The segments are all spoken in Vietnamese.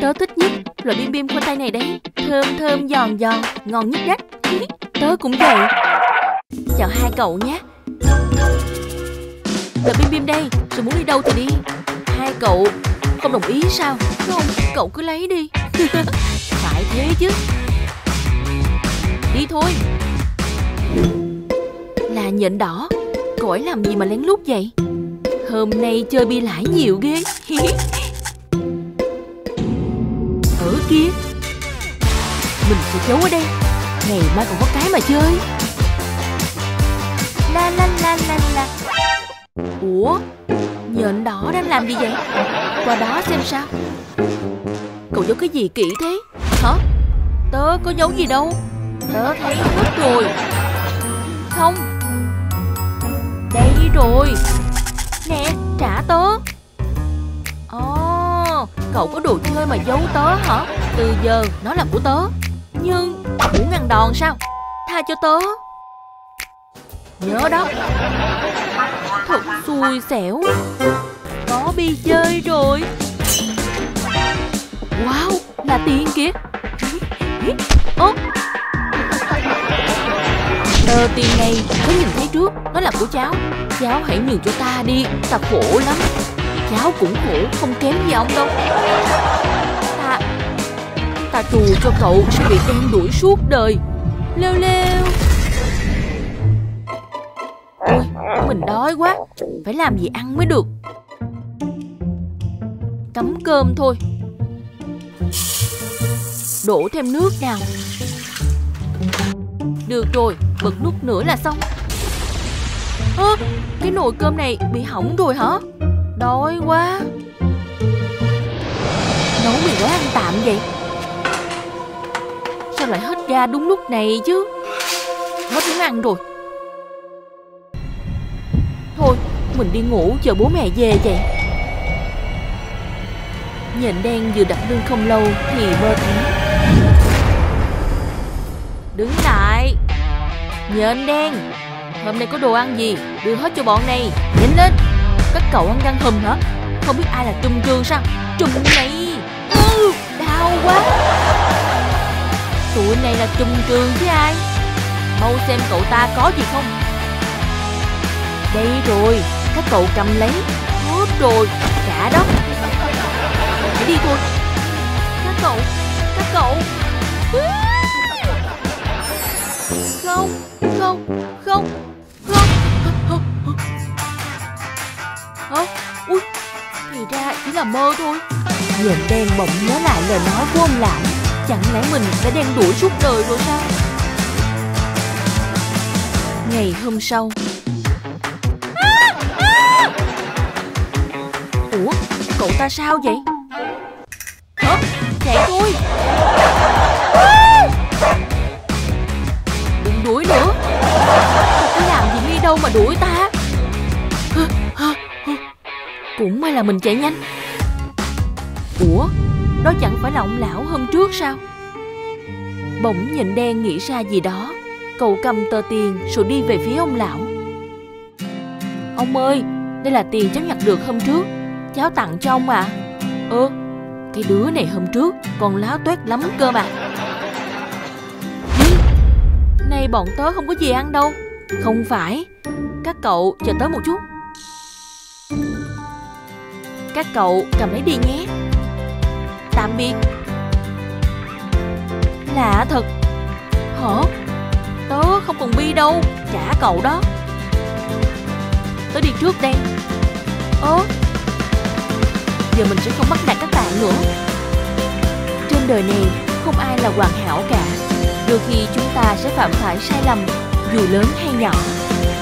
Tớ thích nhất. Loại bim bim khoai tây này đấy. Thơm thơm, giòn giòn. Ngon nhất đấy. Tớ cũng vậy. Chào hai cậu nhé. Loại bim bim đây. Rồi muốn đi đâu thì đi. Hai cậu không đồng ý sao? Không? Cậu cứ lấy đi. Phải thế chứ. Đi thôi. Là nhện đỏ. Cậu ấy làm gì mà lén lút vậy? Hôm nay chơi bi lãi nhiều ghê. kia. Mình sẽ giấu ở đây. Ngày mai còn có cái mà chơi. La la la la la. Ủa? Nhện đỏ đang làm gì vậy? Qua đó xem sao. Cậu giấu cái gì kỹ thế? Hả? Tớ có giấu gì đâu. Tớ thấy hết rồi. Không. Đây rồi. Nè, trả tớ. Cậu có đồ chơi mà giấu tớ hả? Từ giờ, nó là của tớ. Nhưng muốn ăn đòn sao? Tha cho tớ. Nhớ đó. Thật xui xẻo. Có bi chơi rồi. Wow, Là tiền kìa. Ố Tờ tiền này Có nhìn thấy trước, Nó là của cháu. Cháu hãy nhường cho ta đi, Ta khổ lắm. Cháu cũng khổ, Không kém gì ông đâu. Ta Ta trù cho cậu Sẽ bị đen đuổi suốt đời. Leo leo Ôi, Mình đói quá, Phải làm gì ăn mới được. Cắm cơm thôi. Đổ thêm nước nào. Được rồi, Bật nút nữa là xong. Ơ, Cái nồi cơm này bị hỏng rồi hả? Đói quá. Nấu mì gói ăn tạm vậy? Sao lại hết ga đúng lúc này chứ? Hết muốn ăn rồi. Thôi, Mình đi ngủ chờ bố mẹ về vậy. Nhện đen vừa đặt lưng không lâu Thì mơ thấy. Đứng lại. Nhện đen, Hôm nay có đồ ăn gì? Đưa hết cho bọn này. Nhanh lên. Các cậu ăn gan hùm hả? Không biết ai là Trung trường sao? Trung này ừ, Đau quá. Tụi này là Trung trường chứ ai? Mau xem cậu ta có gì không? Đây rồi Các cậu cầm lấy. Hết rồi Trả đó. Hãy đi thôi. Các cậu Các cậu. Không Không Không. Hả? Ui, Thì ra chỉ là mơ thôi. Nhện đen bỗng nhớ lại lời nói của ông lão. Chẳng lẽ mình đã đen đuổi suốt đời rồi sao? Ngày hôm sau. Ủa, Cậu ta sao vậy? Hả? Chạy thôi. Đừng đuổi nữa. Ta có làm gì đi đâu mà đuổi ta? Cũng may là mình chạy nhanh. Ủa, Đó chẳng phải là ông lão hôm trước sao? Bỗng nhìn đen nghĩ ra gì đó, Cậu cầm tờ tiền rồi đi về phía ông lão. Ông ơi, Đây là tiền cháu nhặt được hôm trước, Cháu tặng cho ông à? Ơ, Cái đứa này hôm trước Còn láo toét lắm cơ mà. Này bọn tớ không có gì ăn đâu. Không phải, Các cậu chờ tớ một chút. Các cậu cầm lấy đi nhé. Tạm biệt. Lạ thật. Hả? Tớ không còn bi đâu, Trả cậu đó. Tớ đi trước đây. Ơ? Giờ mình sẽ không bắt nạt các bạn nữa. Trên đời này, Không ai là hoàn hảo cả. Đôi khi chúng ta sẽ phạm phải sai lầm, Dù lớn hay nhỏ.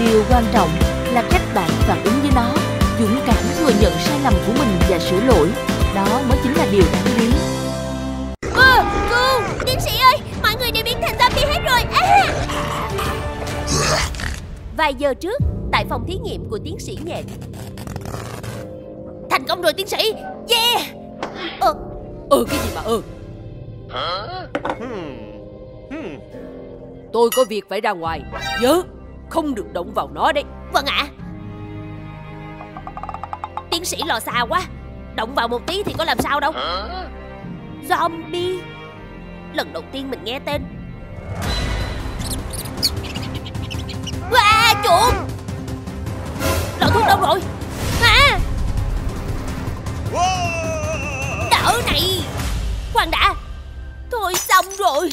Điều quan trọng là cách bạn phản ứng với nó, Dũng cảm thừa nhận sai lầm của mình và sửa lỗi. Đó mới chính là điều đáng quý Cô, cô, tiến sĩ ơi, mọi người đều biến thành zombie hết rồi. À. Vài giờ trước, tại phòng thí nghiệm của tiến sĩ nhện. Thành công rồi tiến sĩ, yeah. Ờ, Ừ cái gì mà ừ Tôi có việc phải ra ngoài. Nhớ Không được động vào nó đấy. Vâng ạ Tiến sĩ lò xà quá. Động vào một tí thì có làm sao đâu. Zombie. Lần đầu tiên mình nghe tên. Wow, chuột! Lọ thuốc đâu rồi? À Đỡ này! Khoan đã. Thôi xong rồi.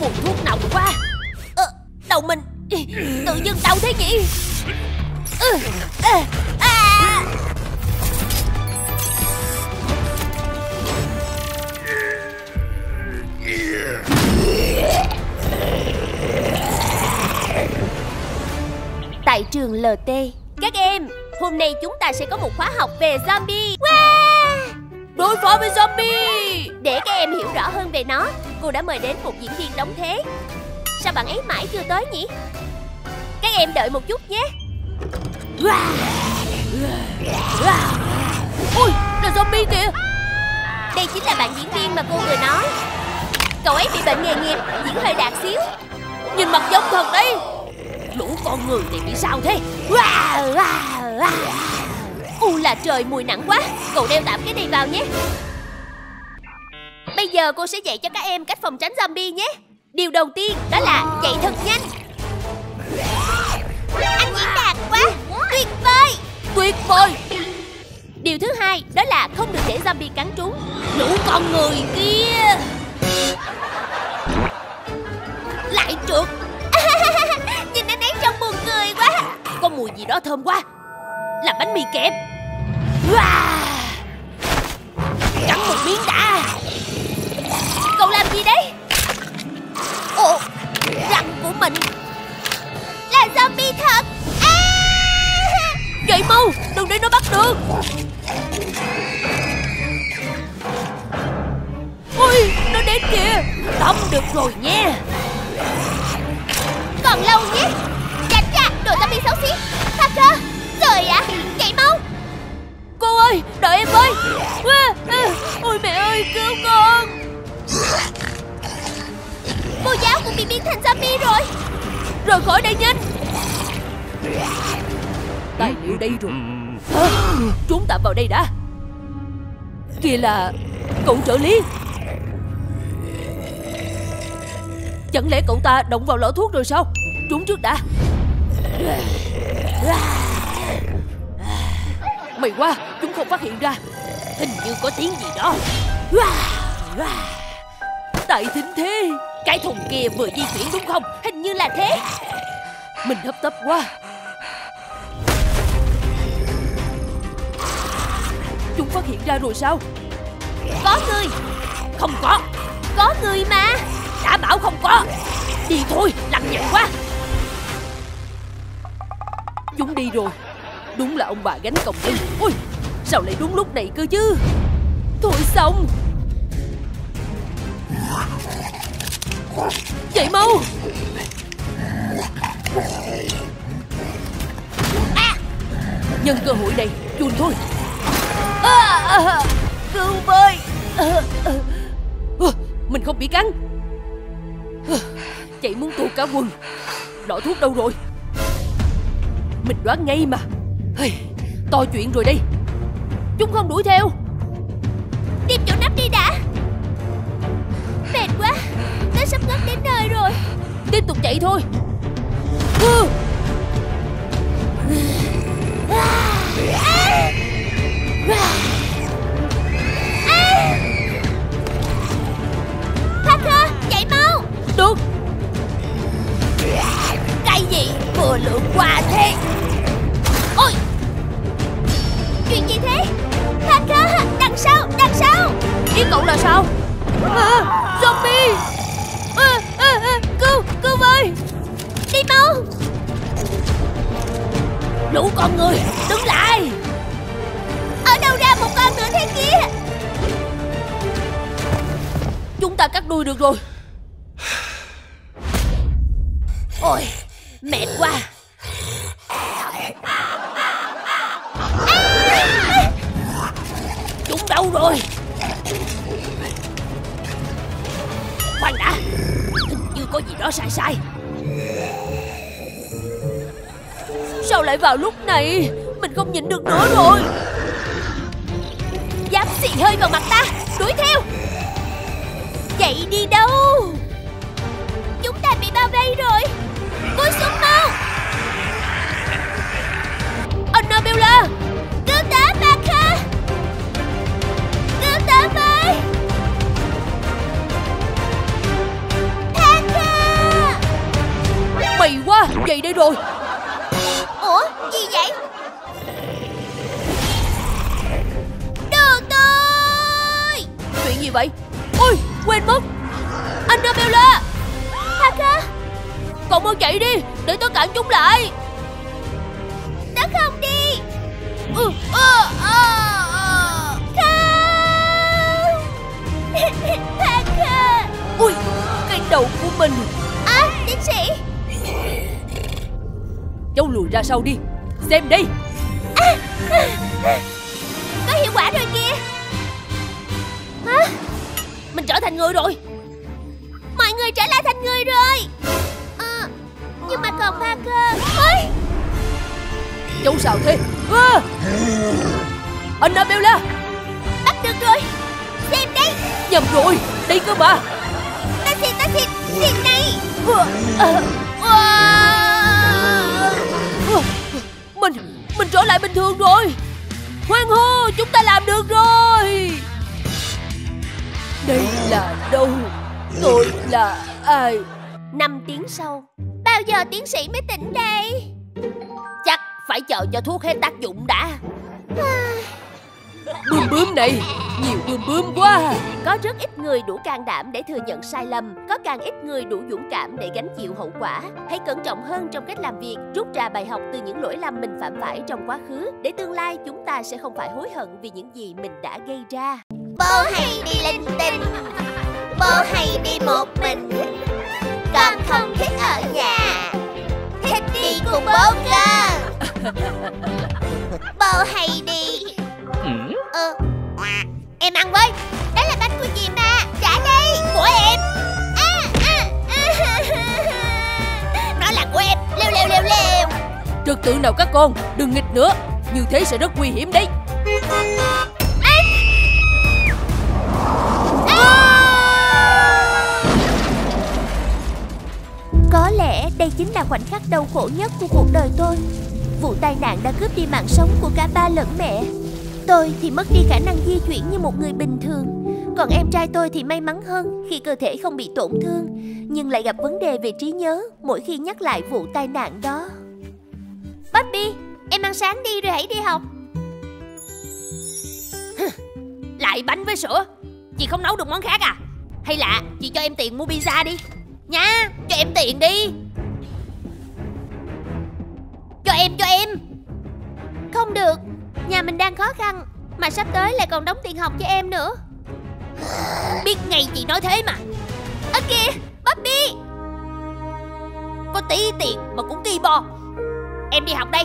Mùi thuốc nồng quá. Ờ, Đầu mình. Tự dưng đau thế nhỉ? à, à. Tại trường LT Các em, hôm nay chúng ta sẽ có một khóa học về zombie. Wow! Đối phó với zombie! Để các em hiểu rõ hơn về nó Cô đã mời đến một diễn viên đóng thế. Sao bạn ấy mãi chưa tới nhỉ? Các em đợi một chút nhé Ui, là zombie kìa. Đây chính là bạn diễn viên mà cô vừa nói. Cậu ấy bị bệnh nghề nghiệp, Diễn hơi đạt xíu. Nhìn mặt giống thật đi. Lũ con người này bị sao thế? U là trời mùi nặng quá. Cậu đeo tạm cái này vào nhé. Bây giờ cô sẽ dạy cho các em cách phòng tránh zombie nhé. Điều đầu tiên đó là chạy thật nhanh. Anh diễn đạt quá. Tuyệt vời. Tuyệt vời. Điều thứ hai đó là không được để zombie cắn trúng. Lũ con người kia. Lại trượt. Nhìn anh ấy trông buồn cười quá. Có mùi gì đó thơm quá. Làm bánh mì kẹp. Cắn một miếng đã. Cậu làm gì đấy? Ồ Răng của mình. Là zombie thật! Chạy mau Đừng để nó bắt được. Ôi Nó đến kìa. Đâm được rồi nha. Còn lâu nhé. Tránh ra đồ zombie xấu xí. Parker Rồi ạ Chạy mau. Cô ơi Đợi em với à, à, Ôi mẹ ơi cứu con. Cô giáo cũng bị biến thành zombie rồi. Rời khỏi đây nhanh Tài liệu đây rồi. À, Trốn tạm vào đây đã. Kia là Cậu trợ lý. Chẳng lẽ cậu ta động vào lọ thuốc rồi sao? Trốn trước đã. Mày quá Chúng không phát hiện ra. Hình như có tiếng gì đó. Tại thính thế Cái thùng kia vừa di chuyển đúng không? Hình như là thế. Mình hấp tấp quá. Chúng phát hiện ra rồi sao? Có người. Không có. Có người mà. Đã bảo không có. Đi thôi lằng nhằng quá. Chúng đi rồi. Đúng là ông bà gánh còng đi. Ôi sao lại đúng lúc này cơ chứ? Thôi xong. Chạy mau. À, Nhân cơ hội này chùn thôi à, à, Cứu với à, à, à, Mình không bị cắn. À, Chạy muốn tuột cả quần. Lọ thuốc đâu rồi? Mình đoán ngay mà. To chuyện rồi đây. Chúng không đuổi theo. Tìm chỗ nắp đi đã. Mệt quá. Nó sắp ngất đến nơi rồi. Tiếp tục chạy thôi Parker chạy mau. Được. Cái gì? Vừa lượn qua thế. Ôi. Chuyện gì thế? Parker đằng sau đằng sau. Ý cậu là sao? À, Zombie. À, à, à, Cứu cứu với. Đi mau. Lũ con người đứng lại đâu ra một con nữa thế kia. Chúng ta cắt đuôi được rồi. Ôi, Mệt quá. Chúng đâu rồi? Khoan đã. Hình như có gì đó sai sai. Sao lại vào lúc này? Mình không nhịn được nữa rồi dám xì hơi vào mặt ta. Đuổi theo. Chạy đi đâu? Chúng ta bị bao vây rồi. Cúi xuống mau. Annabella Cứu tớ Parker Cứu tớ với. Parker Mày quá Vậy đây rồi. Ủa gì vậy gì vậy? Ôi quên mất. Annabella haka Cậu mau chạy đi Để tôi cản chúng lại. Tớ không đi? Ừ, à, à. Không haka Ui Cái đầu của mình. À tiến sĩ. Cháu lùi ra sau đi. Xem đây à, Có hiệu quả rồi Mình trở thành người rồi. Mọi người trở lại thành người rồi. À, Nhưng mà còn Parker Ôi! Cháu sao thế? À. Annabella bắt được rồi. Xem đây. Nhầm rồi. Đây cơ mà. Ta xịt ta xịt Xịt này à, Wow. Mình Mình trở lại bình thường rồi. Hoan hô Chúng ta làm được rồi Đây là đâu? Tôi là ai? Năm tiếng sau Bao giờ tiến sĩ mới tỉnh đây? Chắc phải chờ cho thuốc hết tác dụng đã. Bướm bướm này Nhiều bướm bướm quá. Có rất ít người đủ can đảm để thừa nhận sai lầm Có càng ít người đủ dũng cảm để gánh chịu hậu quả. Hãy cẩn trọng hơn trong cách làm việc Rút ra bài học từ những lỗi lầm mình phạm phải trong quá khứ Để tương lai chúng ta sẽ không phải hối hận vì những gì mình đã gây ra Bố hay đi linh tinh. Bố hay đi một mình. Con không thích ở nhà. Thích đi cùng bố cơ. Bố hay đi. Ờ. Em ăn với. Đó là bánh của chị mà. Trả đây Của em. À, à, à. Nó là của em. Leo leo leo leo. Trật tự nào các con? Đừng nghịch nữa. Như thế sẽ rất nguy hiểm đấy Có lẽ đây chính là khoảnh khắc đau khổ nhất của cuộc đời tôi. Vụ tai nạn đã cướp đi mạng sống của cả ba lẫn mẹ. Tôi thì mất đi khả năng di chuyển như một người bình thường. Còn em trai tôi thì may mắn hơn khi cơ thể không bị tổn thương Nhưng lại gặp vấn đề về trí nhớ mỗi khi nhắc lại vụ tai nạn đó. Bobby, em ăn sáng đi rồi hãy đi học. Lại bánh với sữa. Chị không nấu được món khác à? Hay là chị cho em tiền mua pizza đi. Nha Cho em tiền đi. Cho em, cho em. Không được Nhà mình đang khó khăn Mà sắp tới lại còn đóng tiền học cho em nữa. Biết ngay chị nói thế mà. Ơ kìa, Bobby Có tí tiền mà cũng ki bo Em đi học đây.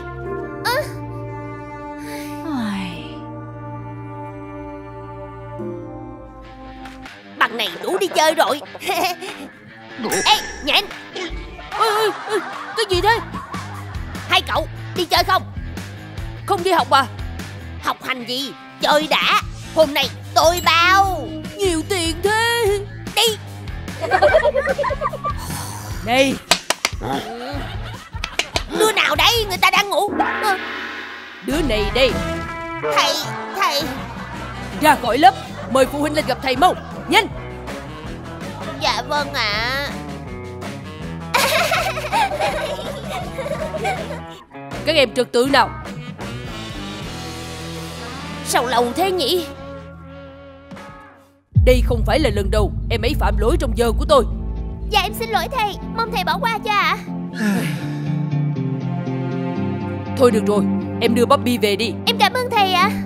Bằng này đủ đi chơi rồi Ê nhện ôi, ôi, ôi, Cái gì thế? Hai cậu đi chơi không? Không đi học à? Học hành gì? Chơi đã. Hôm nay tôi bao. Nhiều tiền thế. Đi. Này Đứa nào đây người ta đang ngủ. Ờ, Đứa này đây Thầy, thầy. Ra khỏi lớp Mời phụ huynh lên gặp thầy mau. Nhanh Dạ vâng ạ. Các em trật tự nào? Sao lâu thế nhỉ? Đây không phải là lần đầu Em ấy phạm lỗi trong giờ của tôi. Dạ em xin lỗi thầy Mong thầy bỏ qua cho ạ. Thôi được rồi Em đưa Bobby về đi. Em cảm ơn thầy ạ. Bobby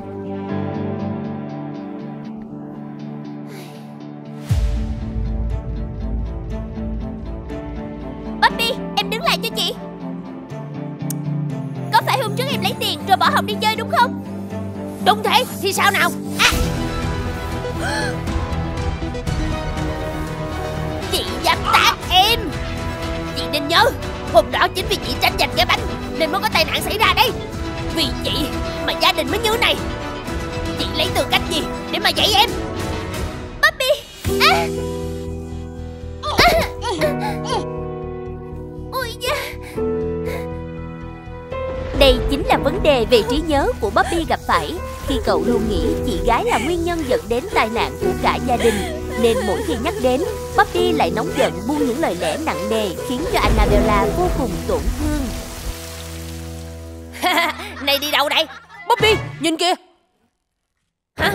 Đúng thế, Thì sao nào? À! Chị dám tát em! Chị nên nhớ, Hôm đó chính vì chị tranh giành cái bánh, Nên mới có tai nạn xảy ra đấy. Vì chị mà gia đình mới như này. Chị lấy tư cách gì để mà dạy em? Bobby. À. vấn đề về trí nhớ của Bobby gặp phải. Khi cậu luôn nghĩ chị gái là nguyên nhân dẫn đến tai nạn của cả gia đình, Nên mỗi khi nhắc đến, Bobby lại nóng giận buông những lời lẽ nặng nề Khiến cho Annabella vô cùng tổn thương. Này đi đâu đây? Bobby, nhìn kìa. Hả?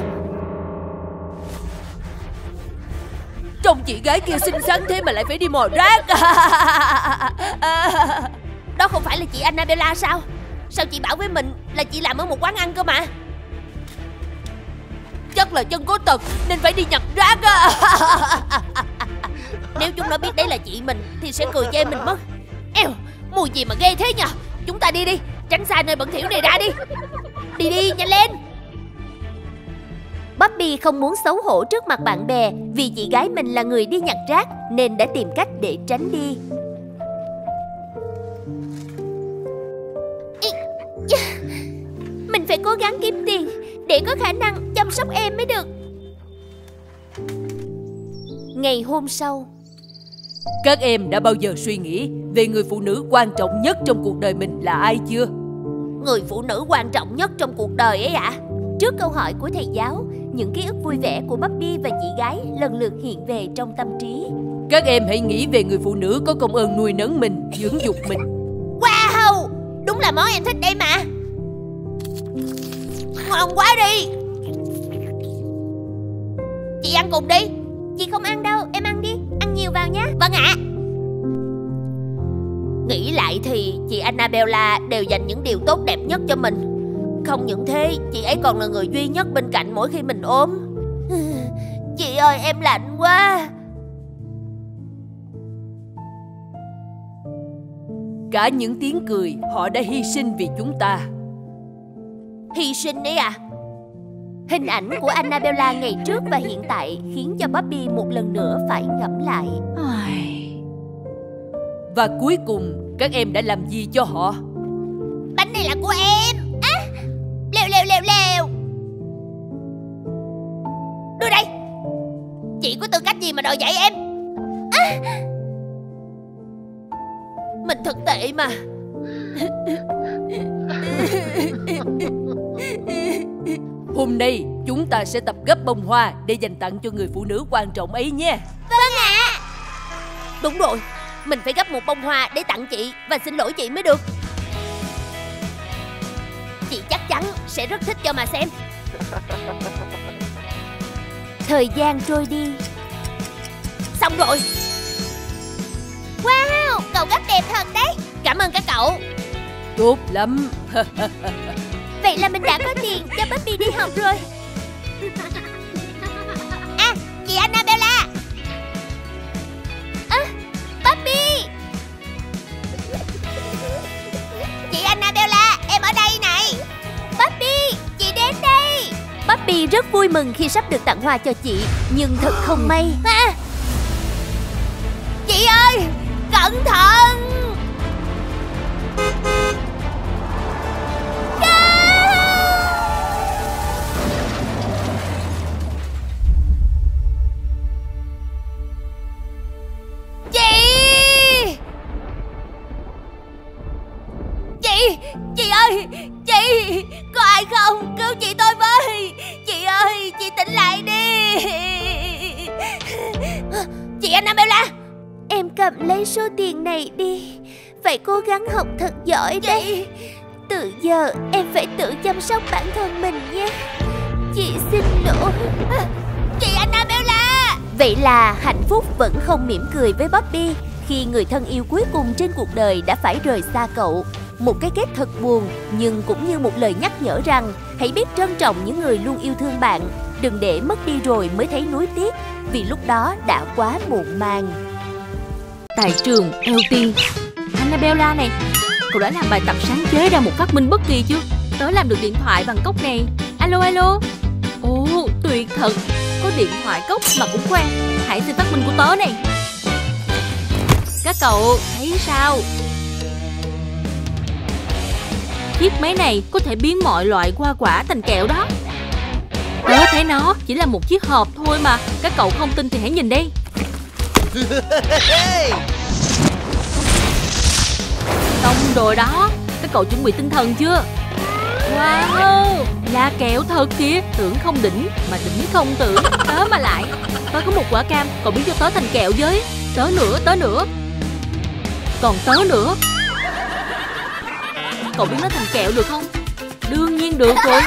Trông chị gái kia xinh xắn thế mà lại phải đi mò rác. Đó không phải là chị Annabella sao? Sao chị bảo với mình là chị làm ở một quán ăn cơ mà? Chắc là chân có tật, nên phải đi nhặt rác á. Nếu chúng nó biết đấy là chị mình, Thì sẽ cười chê mình mất. Eo, Mùi gì mà ghê thế nhờ? Chúng ta đi đi, Tránh xa nơi bẩn thỉu này ra đi. Đi đi, nhanh lên. Bobby không muốn xấu hổ trước mặt bạn bè Vì chị gái mình là người đi nhặt rác Nên đã tìm cách để tránh đi. Phải cố gắng kiếm tiền Để có khả năng chăm sóc em mới được. Ngày hôm sau Các em đã bao giờ suy nghĩ Về người phụ nữ quan trọng nhất trong cuộc đời mình là ai chưa? Người phụ nữ quan trọng nhất trong cuộc đời ấy ạ. Trước câu hỏi của thầy giáo Những ký ức vui vẻ của Bobby và chị gái lần lượt hiện về trong tâm trí. Các em hãy nghĩ về người phụ nữ có công ơn nuôi nấng mình, dưỡng dục mình. Wow! Đúng là món em thích đây mà Ngon quá đi. Chị ăn cùng đi. Chị không ăn đâu, Em ăn đi. Ăn nhiều vào nhé Vâng ạ. Nghĩ lại thì chị Annabella đều dành những điều tốt đẹp nhất cho mình. Không những thế, Chị ấy còn là người duy nhất bên cạnh mỗi khi mình ốm. Chị ơi, em lạnh quá. Cả những tiếng cười, họ đã hy sinh vì chúng ta. Hy sinh đấy à Hình ảnh của Annabella ngày trước và hiện tại khiến cho Bobby một lần nữa phải ngẫm lại. Và cuối cùng các em đã làm gì cho họ Bánh này là của em. À, leo leo leo leo. Đưa đây. Chị có tư cách gì mà đòi dạy em? À. Mình thật tệ mà. Hôm nay chúng ta sẽ tập gấp bông hoa để dành tặng cho người phụ nữ quan trọng ấy nhé Vâng ạ. Đúng rồi, mình phải gấp một bông hoa để tặng chị và xin lỗi chị mới được. Chị chắc chắn sẽ rất thích cho mà xem. Thời gian trôi đi. Xong rồi. Wow, cậu gấp đẹp thật đấy. Cảm ơn các cậu. Tốt lắm Vậy là mình đã có tiền cho Bobby đi học rồi. À, chị Annabella. À, Bobby. Chị Annabella, em ở đây này. Bobby, chị đến đây. Bobby rất vui mừng khi sắp được tặng hoa cho chị, nhưng thật không may. À, chị ơi, cẩn thận. Có ai không? Cứu chị tôi với. Chị ơi Chị tỉnh lại đi. Chị Annabella. Em cầm lấy số tiền này đi. Phải cố gắng học thật giỏi đấy. Từ giờ em phải tự chăm sóc bản thân mình nhé. Chị xin lỗi. Chị Annabella. Vậy là hạnh phúc vẫn không mỉm cười với Bobby Khi người thân yêu cuối cùng trên cuộc đời đã phải rời xa cậu một cái kết thật buồn, Nhưng cũng như một lời nhắc nhở rằng, Hãy biết trân trọng những người luôn yêu thương bạn. Đừng để mất đi rồi mới thấy nuối tiếc, Vì lúc đó đã quá muộn màng. Tại trường LT Annabella này, Cậu đã làm bài tập sáng chế ra một phát minh bất kỳ chưa? Tớ làm được điện thoại bằng cốc này. Alo alo. Ồ, tuyệt thật. Có điện thoại cốc mà cũng quen. Hãy xin phát minh của tớ này. Các cậu thấy sao? Chiếc máy này có thể biến mọi loại hoa quả thành kẹo đó. Tớ thấy nó chỉ là một chiếc hộp thôi mà. Các cậu không tin thì hãy nhìn đây Xong rồi đó. Các cậu chuẩn bị tinh thần chưa? Wow! Là kẹo thật kìa. Tưởng không đỉnh Mà đỉnh không tưởng. Tớ mà lại. Tớ có một quả cam. Cậu biến cho tớ thành kẹo với. Tớ nữa Tớ nữa Còn tớ nữa Cậu biến nó thành kẹo được không? Đương nhiên được rồi.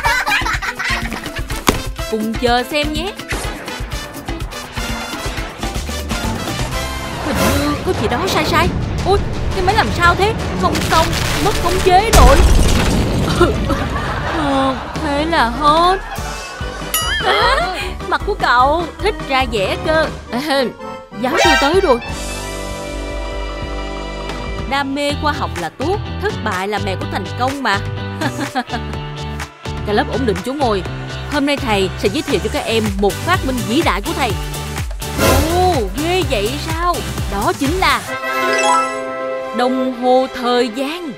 Cùng chờ xem nhé. Hình như có gì đó sai sai. Ui cái máy làm sao thế? Không xong Mất khống chế rồi. Ờ, Thế là hết. À, Mặt của cậu Thích ra vẻ cơ. À, Giáo sư tới rồi. Đam mê khoa học là tốt Thất bại là mẹ của thành công mà. Cả lớp ổn định chỗ ngồi. Hôm nay thầy sẽ giới thiệu cho các em một phát minh vĩ đại của thầy. Ồ, ghê vậy sao? Đó chính là Đồng hồ thời gian.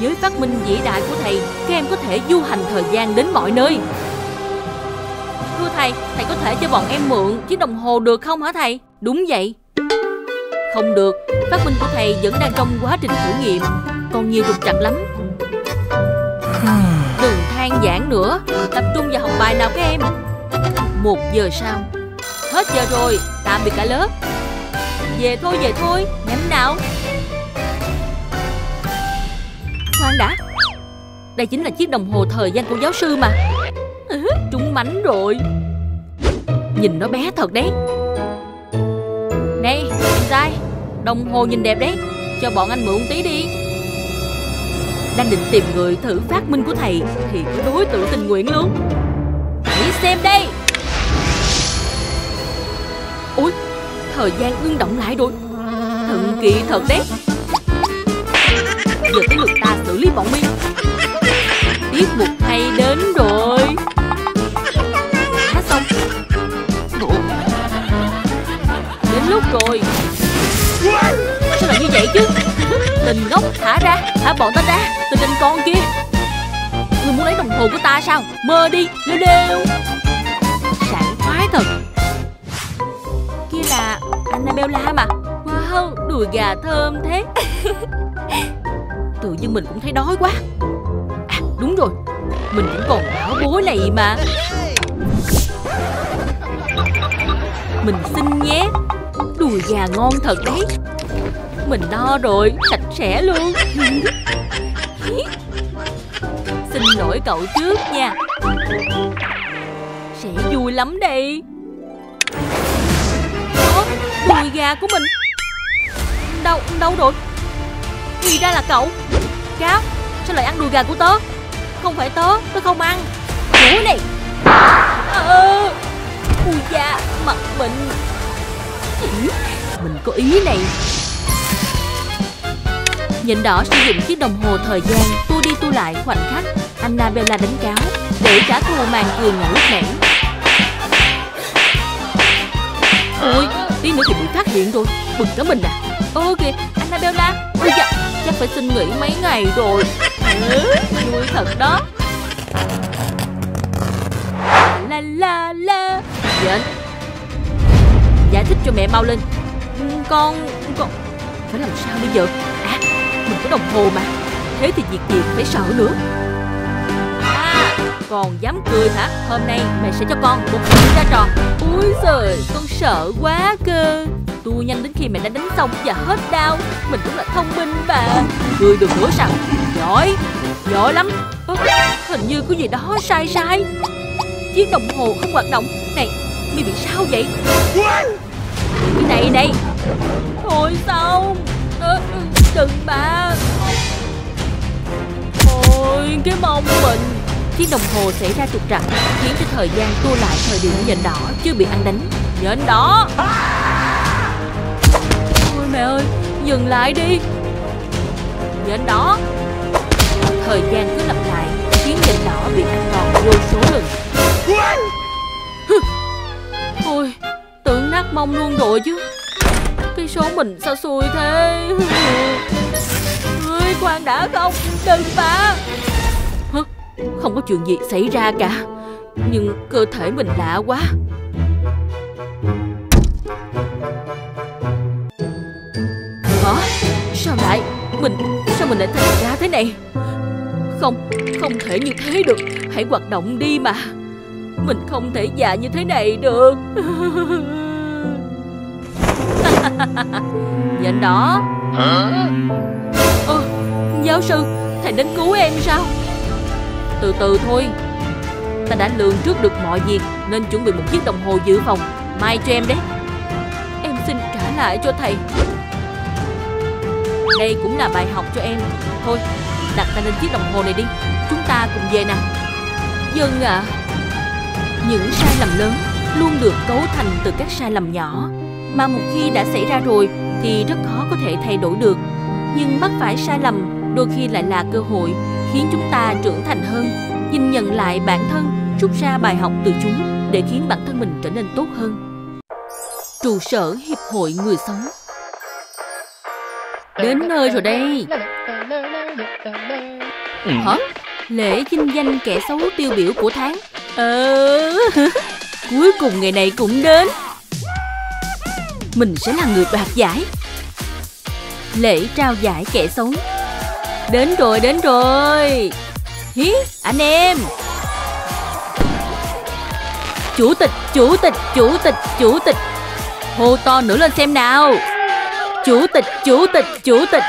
Với phát minh vĩ đại của thầy Các em có thể du hành thời gian đến mọi nơi. Thưa thầy, thầy có thể cho bọn em mượn chiếc đồng hồ được không hả thầy? Đúng vậy. Không được, phát minh của thầy vẫn đang trong quá trình thử nghiệm. Còn nhiều trục trặc lắm. Đừng than giảng nữa. Tập trung vào học bài nào các em? Một giờ sau. Hết giờ rồi, tạm biệt cả lớp. Về thôi, về thôi, nhanh nào. Khoan đã. Đây chính là chiếc đồng hồ thời gian của giáo sư mà. Ừ, Trúng mánh rồi. Nhìn nó bé thật đấy. Này, em trai Đồng hồ nhìn đẹp đấy. Cho bọn anh mượn tí đi. Đang định tìm người thử phát minh của thầy thì có đối tượng tình nguyện luôn. Hãy xem đây. Ôi, thời gian ngưng động lại rồi. Thần kỳ thật đấy. Giờ tới lượt ta xử lý bọn mi tiết mục hay đến rồi. Đã xong. Đến lúc rồi sao lại như vậy chứ? Tình ngốc thả ra, Thả bọn ta ra, Tình anh con kia. Ngươi muốn lấy đồng hồ của ta sao? Mơ đi, Lêu lêu. Sảng khoái thật. Kia là Annabella mà Wow Đùi gà thơm thế. Tự nhiên mình cũng thấy đói quá. À đúng rồi. Mình cũng còn bảo bối này mà. Mình xin nhé. Đùi gà ngon thật đấy. Mình no rồi Sạch sẽ luôn. Xin lỗi cậu trước nha. Sẽ vui lắm đây. Đó, đùi gà của mình. Đâu, đâu rồi. Thì ra là cậu. Cáo, sao lại ăn đùi gà của tớ? Không phải tớ, tớ không ăn. Chủ này. À, Ui da, mặt mình mình có ý này Nhện đỏ sử dụng chiếc đồng hồ thời gian tua đi tua lại khoảnh khắc Annabella đánh cáo để trả thù màn cười ngạo lúc nãy. Ôi, tí nữa thì bị phát hiện rồi, bực cả mình à. Ok, Annabella, ôi dạ, chắc phải xin nghỉ mấy ngày rồi. Ừ, vui thật đó. La la la. Nhện, giải thích cho mẹ mau lên. Ừ, con, con, phải làm sao bây giờ? À, mình có đồng hồ mà. Thế thì việc gì phải sợ nữa? À còn dám cười hả? Hôm nay mẹ sẽ cho con một chuyện ra trò. Úi giời con sợ quá cơ. Tu nhanh đến khi mẹ đã đánh xong và hết đau. Mình cũng là thông minh mà. Cười được nữa sao? Giỏi Giỏi lắm. Hình như có gì đó sai sai. Chiếc đồng hồ không hoạt động. Này Mi bị sao vậy? Cái này này. Thôi xong. À, Đừng mà. Ôi cái mông mình. Chiếc đồng hồ xảy ra trục trặc Khiến cho thời gian tua lại thời điểm nhện đỏ Chưa bị ăn đánh. Nhện đỏ Ôi mẹ ơi Dừng lại đi. Nhện đỏ Thời gian cứ lặp lại Khiến nhện đỏ bị ăn đòn vô số lần Ôi Tưởng nát mông luôn rồi chứ. Cái số mình sao xui thế? Ơi khoan đã không? Đừng phá. Hả Không có chuyện gì xảy ra cả. Nhưng cơ thể mình lạ quá. Hả? Sao lại? Mình, Sao mình lại thành ra thế này? Không Không thể như thế được. Hãy hoạt động đi mà. Mình không thể già như thế này được. Nhìn đó. Ơ Giáo sư Thầy đến cứu em sao? Từ từ thôi. Ta đã lường trước được mọi việc Nên chuẩn bị một chiếc đồng hồ dự phòng. Mai cho em đấy. Em xin trả lại cho thầy. Đây cũng là bài học cho em. Thôi đặt ta lên chiếc đồng hồ này đi. Chúng ta cùng về nè Dân à những sai lầm lớn Luôn được cấu thành từ các sai lầm nhỏ. Mà một khi đã xảy ra rồi Thì rất khó có thể thay đổi được. Nhưng mắc phải sai lầm Đôi khi lại là cơ hội Khiến chúng ta trưởng thành hơn, Nhìn nhận lại bản thân, Rút ra bài học từ chúng Để khiến bản thân mình trở nên tốt hơn. Trụ sở Hiệp hội Người Sống. Đến nơi rồi đây. Hả? Lễ vinh danh kẻ xấu tiêu biểu của tháng. Ờ. Cuối cùng ngày này cũng đến. Mình sẽ là người đoạt giải. Lễ trao giải kẻ sống Đến rồi, đến rồi. Hí, anh em. Chủ tịch, chủ tịch, chủ tịch, chủ tịch. Hô to nữa lên xem nào. Chủ tịch, chủ tịch, chủ tịch.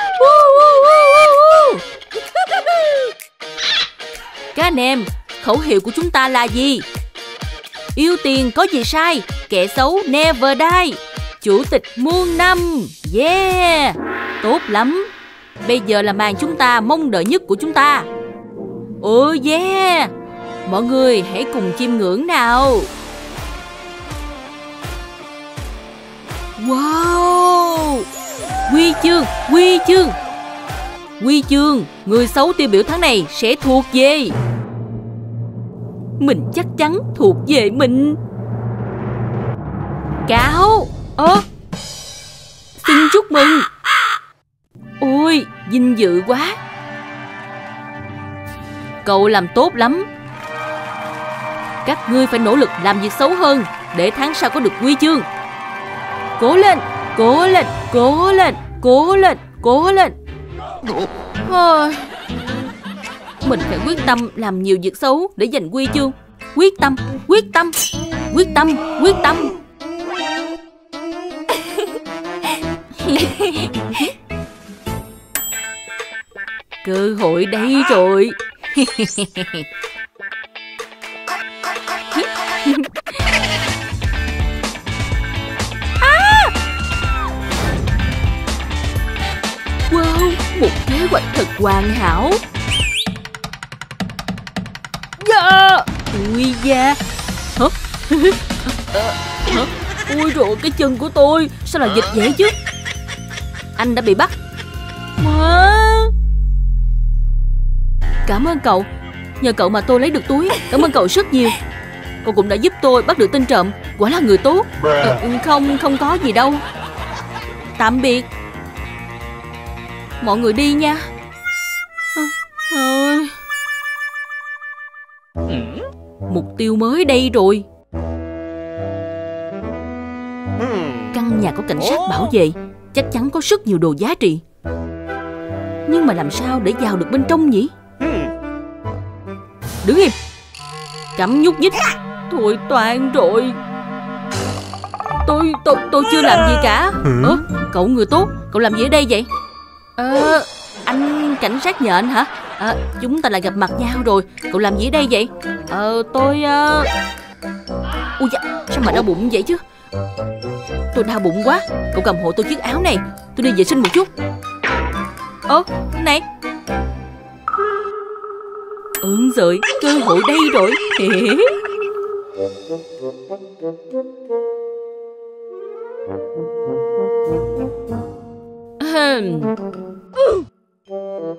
Các anh em, khẩu hiệu của chúng ta là gì? Yêu tiền có gì sai Kẻ xấu never die. Chủ tịch muôn năm. Yeah! Tốt lắm. Bây giờ là màn chúng ta mong đợi nhất của chúng ta. Oh yeah! Mọi người hãy cùng chiêm ngưỡng nào. Wow! Huy chương, huy chương. Huy chương, người xấu tiêu biểu tháng này sẽ thuộc về mình chắc chắn thuộc về mình. Cáo. Ơ. Xin chúc mừng. Ôi, vinh dự quá. Cậu làm tốt lắm. Các ngươi phải nỗ lực làm việc xấu hơn Để tháng sau có được huy chương. Cố lên, cố lên, cố lên, cố lên, cố lên. Thôi mình phải quyết tâm làm nhiều việc xấu để giành huy chương. Quyết tâm, quyết tâm, quyết tâm, quyết tâm. Cơ hội đây rồi. À! Wow, một kế hoạch thật hoàn hảo. Ui da. Hả? Hả? Ui rồi cái chân của tôi Sao là dịch vậy chứ? Anh đã bị bắt. Má. Cảm ơn cậu. Nhờ cậu mà tôi lấy được túi. Cảm ơn cậu rất nhiều. Cậu cũng đã giúp tôi bắt được tên trộm. Quả là người tốt. À, Không, không có gì đâu. Tạm biệt. Mọi người đi nha. À, ơi. Mục tiêu mới đây rồi. Căn nhà có cảnh sát bảo vệ Chắc chắn có rất nhiều đồ giá trị. Nhưng mà làm sao để vào được bên trong nhỉ? Đứng im. Cấm nhúc nhích. Thôi toàn rồi. Tôi, tôi, tôi chưa làm gì cả. Ơ, cậu người tốt Cậu làm gì ở đây vậy? Ờ, anh cảnh sát nhện hả à, Chúng ta lại gặp mặt nhau rồi. Cậu làm gì ở đây vậy? Ờ, tôi... Uh... Ui da, sao mà đau bụng vậy chứ? Tôi đau bụng quá. Cậu cầm hộ tôi chiếc áo này. Tôi đi vệ sinh một chút. Ơ, này. Ơn rồi, cơ hội đây rồi. Hmm. Ý?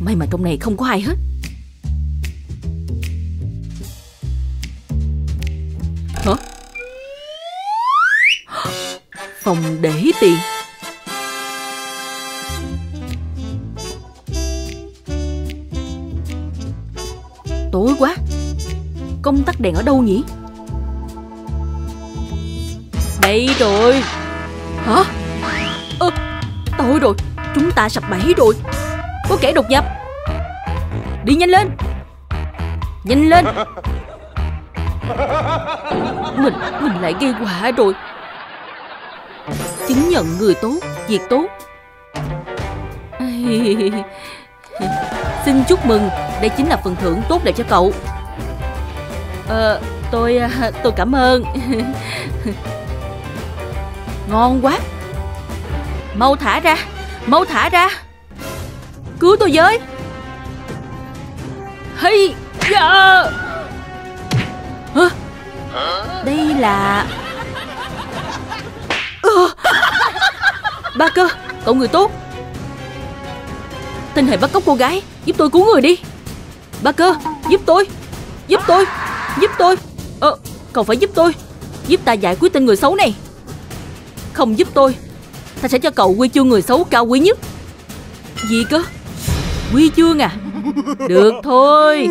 May mà trong này không có ai hết Hả? Phòng để tiền Tối quá. Công tắc đèn ở đâu nhỉ? Đây rồi. Hả? Ơ Tối rồi Chúng ta sập bẫy rồi. Có kẻ đột nhập. Đi nhanh lên. Nhanh lên. Mình Mình lại gây họa rồi. Chứng nhận người tốt Việc tốt Xin chúc mừng. Đây chính là phần thưởng tốt đẹp cho cậu. Ờ Tôi à, Tôi cảm ơn. Ngon quá. Mau thả ra. Mau thả ra. Cứu tôi với. Hey dạ. Hả? Đây là. Ba cơ, Cậu người tốt. Tinh hệ bắt cóc cô gái. Giúp tôi cứu người đi. Ba cơ, Giúp tôi Giúp tôi Giúp tôi. Ờ Cậu phải giúp tôi, Giúp ta giải quyết tên người xấu này. Không giúp tôi, Ta sẽ cho cậu quy chương người xấu cao quý nhất. Gì cơ? Quy chương à? Được thôi.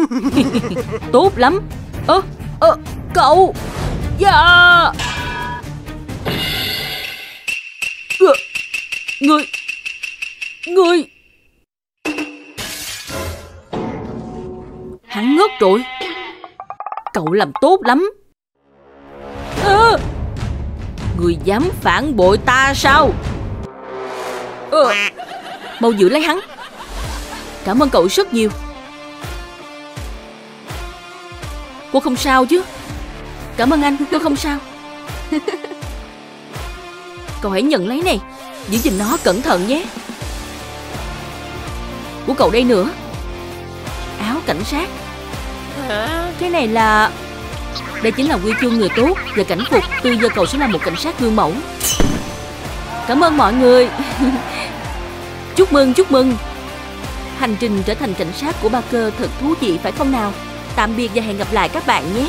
Tốt lắm. Ơ Ơ Cậu. Dạ. Người Người. Hắn ngất rồi. Cậu làm tốt lắm. À, Người dám phản bội ta sao? À, Mau giữ lấy hắn. Cảm ơn cậu rất nhiều. Cô không sao chứ? Cảm ơn anh, tôi không sao. Cậu hãy nhận lấy này. Giữ gìn nó cẩn thận nhé. Của cậu đây nữa. Áo cảnh sát. Cái này là Đây chính là quy chương người tốt Và cảnh phục tôi giờ cậu sẽ là một cảnh sát gương mẫu. Cảm ơn mọi người. Chúc mừng, chúc mừng. Hành trình trở thành cảnh sát của ba cơ thật thú vị phải không nào? Tạm biệt và hẹn gặp lại các bạn nhé.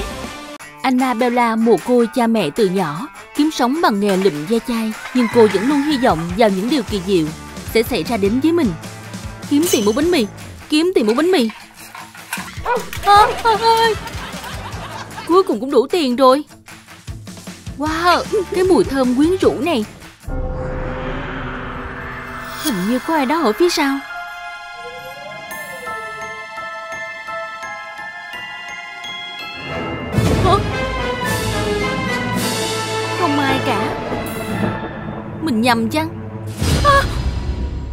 Annabella mồ côi cha mẹ từ nhỏ kiếm sống bằng nghề lụm da chai nhưng cô vẫn luôn hy vọng vào những điều kỳ diệu sẽ xảy ra đến với mình. Kiếm tiền mua bánh mì kiếm tiền mua bánh mì à, à, à. cuối cùng cũng đủ tiền rồi wow cái mùi thơm quyến rũ này hình như có ai đó ở phía sau không ai cả. Mình nhầm chăng à!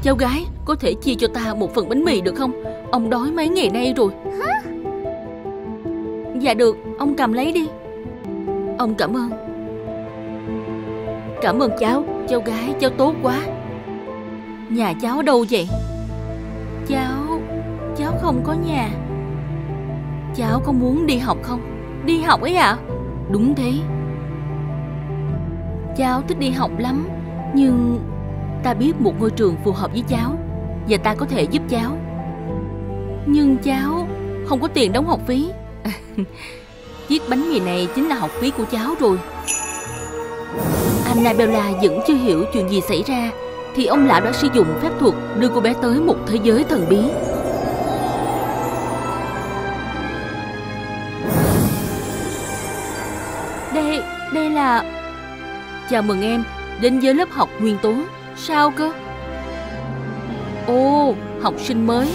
Cháu gái Có thể chia cho ta một phần bánh mì được không Ông đói mấy ngày nay rồi. Hả? Dạ được Ông cầm lấy đi. Ông cảm ơn. Cảm ơn cháu Cháu gái cháu tốt quá. Nhà cháu đâu vậy? Cháu Cháu không có nhà. Cháu có muốn đi học không? Đi học ấy à Đúng thế. Cháu thích đi học lắm nhưng ta biết một ngôi trường phù hợp với cháu Và ta có thể giúp cháu nhưng cháu không có tiền đóng học phí Chiếc bánh mì này chính là học phí của cháu rồi Annabella vẫn chưa hiểu chuyện gì xảy ra Thì ông lão đã sử dụng phép thuật đưa cô bé tới một thế giới thần bí Đây, đây là... Chào mừng em, đến với lớp học nguyên tố. Sao cơ? Ồ, học sinh mới.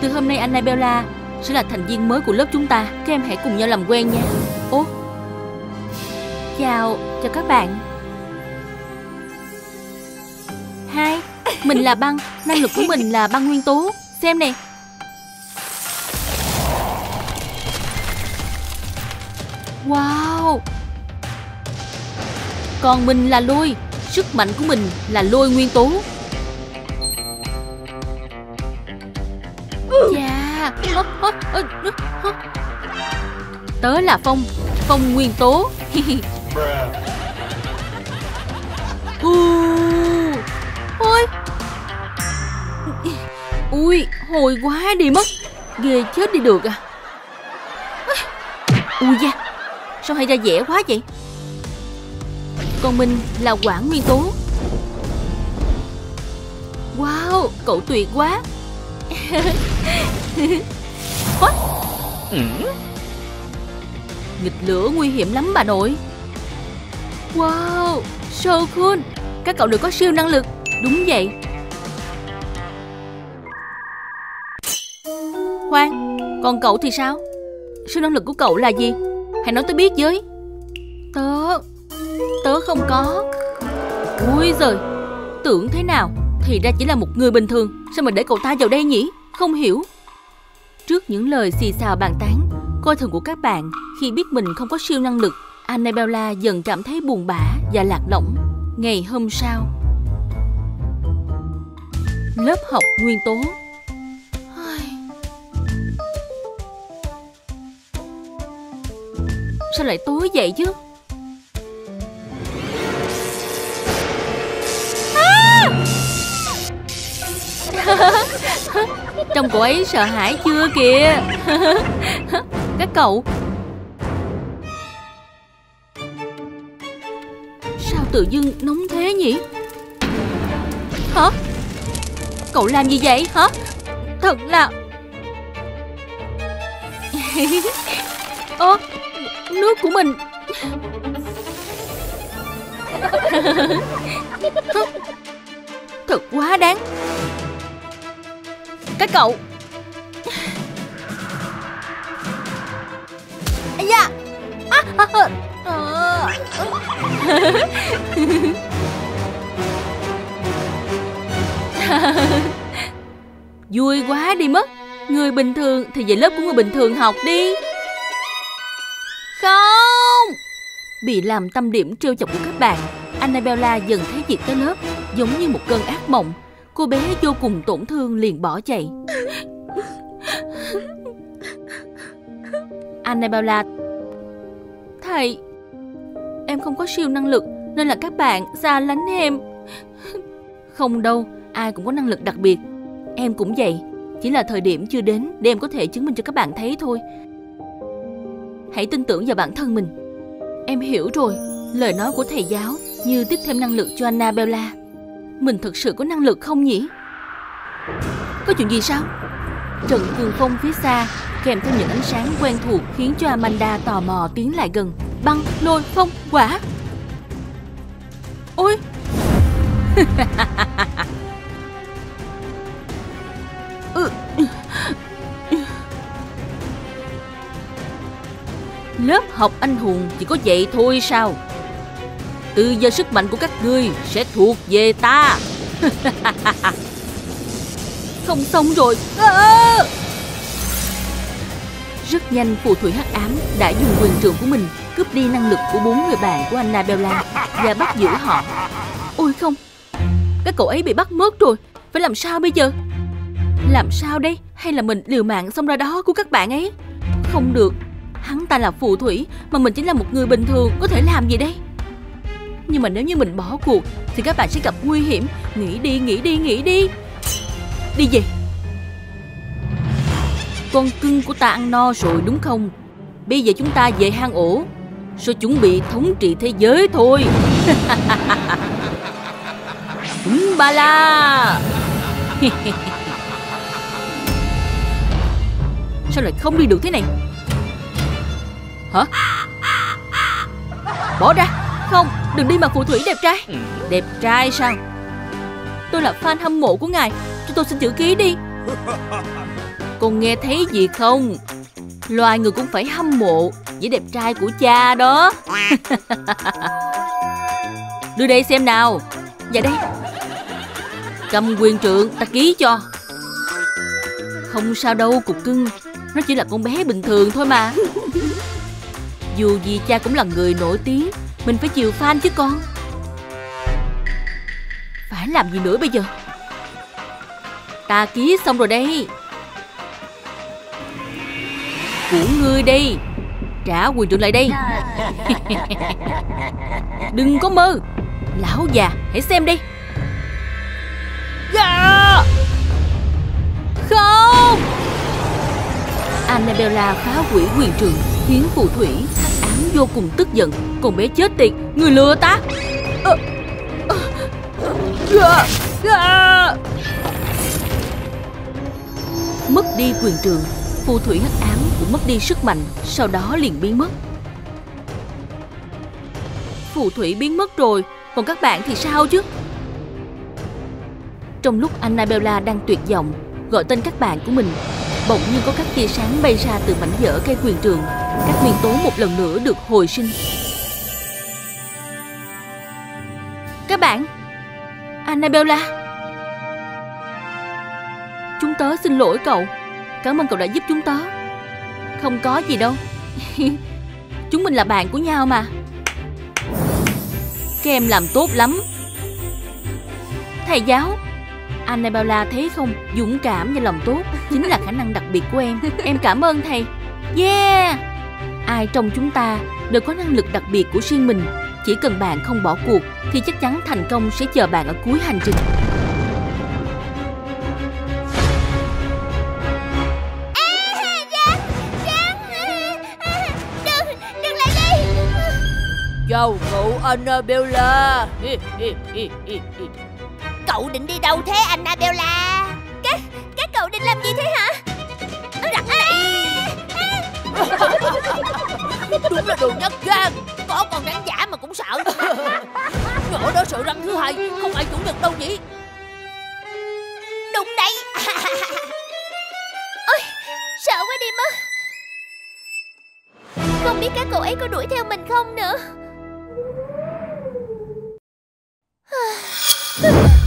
Từ hôm nay Annabella sẽ là thành viên mới của lớp chúng ta. Các em hãy cùng nhau làm quen nha. ố. Chào, chào các bạn. Hai, mình là băng, năng lực của mình là băng nguyên tố. Xem nè. Wow, còn mình là lôi Sức mạnh của mình là lôi nguyên tố Tớ là Phong Phong nguyên tố. Ôi. Ui hồi quá đi mất. Ghê chết đi được à. Ui da Sao hay ra dẻ quá vậy? Còn mình là quản nguyên tố. Wow Cậu tuyệt quá What? Nghịch lửa nguy hiểm lắm bà nội. Wow So cool Các cậu đều có siêu năng lực. Đúng vậy. Khoan, Còn cậu thì sao? Siêu năng lực của cậu là gì? Hãy nói tôi biết với. Tớ Tớ không có. Ui giời, Tưởng thế nào? Thì ra chỉ là một người bình thường. Sao mà để cậu ta vào đây nhỉ? Không hiểu. Trước những lời xì xào bàn tán. Coi thường của các bạn, Khi biết mình không có siêu năng lực, Annabella dần cảm thấy buồn bã và lạc lõng. Ngày hôm sau, Lớp học nguyên tố. Sao lại tối vậy chứ? Trong cô ấy sợ hãi chưa kìa. Các cậu. Sao tự dưng nóng thế nhỉ? Hả? Cậu làm gì vậy? Hả? Thật là Ơ, Nước của mình. Thật quá đáng. Các cậu. Ây da. À, à, à, ờ. Vui quá đi mất. Người bình thường thì về lớp của người bình thường học đi. Không. Bị làm tâm điểm trêu chọc của các bạn Annabella dần thấy việc tới lớp Giống như một cơn ác mộng. Cô bé vô cùng tổn thương liền bỏ chạy. Annabella Thầy, Em không có siêu năng lực Nên là các bạn xa lánh em. Không đâu, Ai cũng có năng lực đặc biệt. Em cũng vậy, Chỉ là thời điểm chưa đến Để em có thể chứng minh cho các bạn thấy thôi. Hãy tin tưởng vào bản thân mình. Em hiểu rồi, Lời nói của thầy giáo Như tiếp thêm năng lực cho Annabella. Mình thực sự có năng lực không nhỉ? Có chuyện gì sao? Trận cường phong phía xa Kèm theo những ánh sáng quen thuộc Khiến cho Amanda tò mò tiến lại gần. Băng, lôi, phong, quả. Ôi. Ừ. Lớp học anh hùng chỉ có vậy thôi sao? Từ giờ sức mạnh của các ngươi sẽ thuộc về ta Không xong rồi à! Rất nhanh phù thủy hắc ám đã dùng quyền trượng của mình cướp đi năng lực của bốn người bạn của Annabella và bắt giữ họ. Ôi không, các cậu ấy bị bắt mất rồi, phải làm sao bây giờ? Làm sao đây? Hay là mình liều mạng xong ra đó của các bạn ấy? Không được, hắn ta là phù thủy mà mình chỉ là một người bình thường, có thể làm gì đây? Nhưng mà nếu như mình bỏ cuộc thì các bạn sẽ gặp nguy hiểm. Nghĩ đi, nghĩ đi, nghĩ đi. Đi về. Con cưng của ta ăn no rồi đúng không? Bây giờ chúng ta về hang ổ Rồi chuẩn bị thống trị thế giới thôi Húng ba la Sao lại không đi được thế này Hả Bỏ ra không? Đừng đi mà phù thủy đẹp trai. Đẹp trai sao? Tôi là fan hâm mộ của ngài. Cho tôi xin chữ ký đi. Con nghe thấy gì không? Loài người cũng phải hâm mộ Vẻ đẹp trai của cha đó. Đưa đây xem nào. Dạ đây. Cầm quyền trượng ta ký cho. Không sao đâu cục cưng. Nó chỉ là con bé bình thường thôi mà. Dù gì cha cũng là người nổi tiếng mình phải chiều fan chứ con. Phải làm gì nữa bây giờ? Ta ký xong rồi đây. Của ngươi đây. Trả quyền trượng lại đây. Đừng có mơ. Lão già, hãy xem đi yeah! Dạ. Annabella phá hủy quyền trường Khiến phù thủy vô cùng tức giận. Con bé chết tiệt Người lừa ta. À, à. Mất đi quyền trường Phù thủy hắc ám cũng mất đi sức mạnh Sau đó liền biến mất. Phù thủy biến mất rồi Còn các bạn thì sao chứ? Trong lúc Annabella đang tuyệt vọng Gọi tên các bạn của mình. Bỗng nhiên có các tia sáng bay ra từ mảnh vỡ cây quyền trường. Các nguyên tố một lần nữa được hồi sinh. Các bạn, Annabella. Chúng tớ xin lỗi cậu. Cảm ơn cậu đã giúp chúng tớ. Không có gì đâu. Chúng mình là bạn của nhau mà. Các em làm tốt lắm. Thầy giáo Annabella thấy không? Dũng cảm và lòng tốt Chính là khả năng đặc biệt của em. Em cảm ơn thầy. Yeah! Ai trong chúng ta đều có năng lực đặc biệt của riêng mình. Chỉ cần bạn không bỏ cuộc Thì chắc chắn thành công sẽ chờ bạn ở cuối hành trình. Chào cậu Annabella. Cậu định đi đâu thế Annabella? Các, các cậu định làm gì thế hả? Đặt Đúng là đồ nhát gan Có con rắn giả mà cũng sợ. Nhỏ đó sợ rắn thứ hai Không ai chủ nhật đâu nhỉ? Đúng đấy. Ôi Sợ quá đi mất. Không biết các cậu ấy có đuổi theo mình không nữa?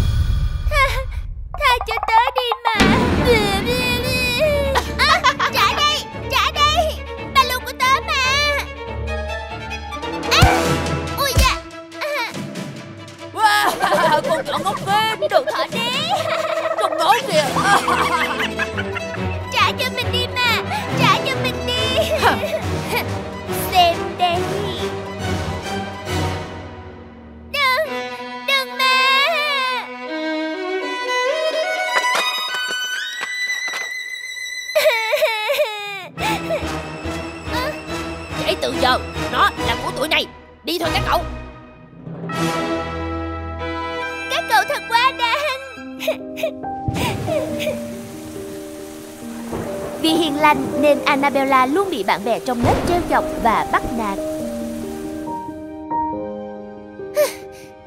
nên Annabella luôn bị bạn bè trong lớp trêu chọc và bắt nạt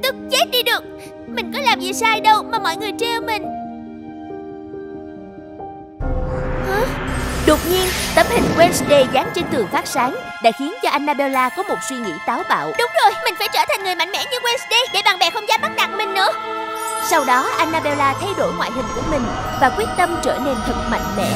Tức chết đi được Mình có làm gì sai đâu mà mọi người trêu mình Hả? Đột nhiên, tấm hình Wednesday dán trên tường phát sáng đã khiến cho Annabella có một suy nghĩ táo bạo. Đúng rồi, mình phải trở thành người mạnh mẽ như Wednesday để bạn bè không dám bắt nạt mình nữa. Sau đó, Annabella thay đổi ngoại hình của mình và quyết tâm trở nên thật mạnh mẽ.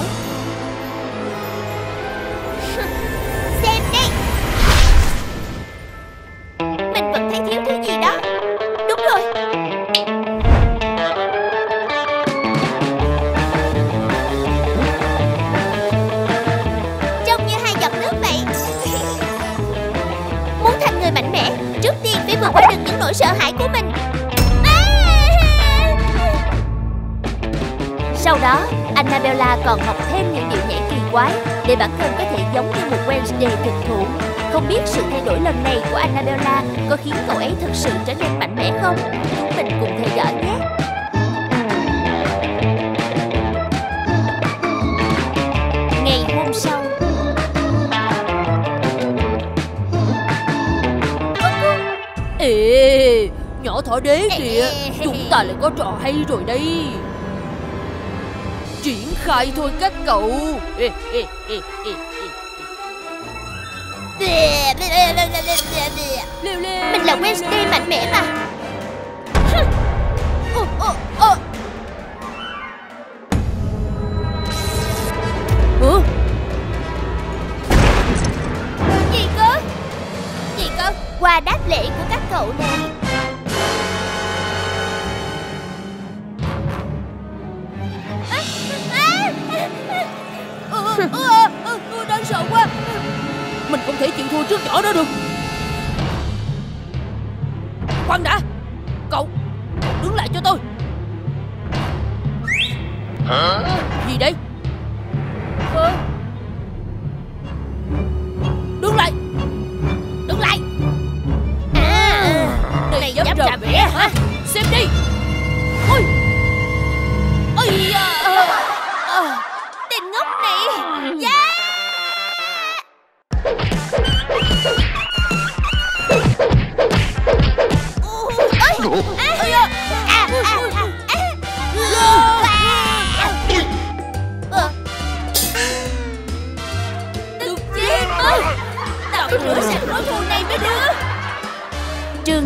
Nỗi sợ hãi của mình. À! Sau đó, Annabella còn học thêm những điệu nhảy kỳ quái Để bản thân có thể giống như một Wednesday thực thụ. Không biết sự thay đổi lần này của Annabella Có khiến cậu ấy thực sự trở nên mạnh mẽ không? Chúng mình cùng theo dõi nhé. Nhỏ đế kìa Chúng ta lại có trò hay rồi đây. Triển khai thôi các cậu. Ê, ê, ê, ê, ê. Liêu liêu Mình là Wednesday mạnh mẽ mà Khoan đã. Cậu đứng lại cho tôi. Gì đấy Ơ. Đứng lại. Đứng lại. À, Này này dám trà vẽ hả? Xem đi. Ôi. Ôi da. Ờ. tên ngốc này. Dạ